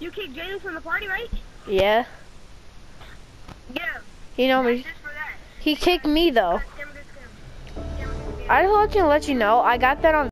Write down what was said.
You kicked Jaden from the party, right? Yeah. Yeah. You know me. He kicked me though. I just want to let you know I got that on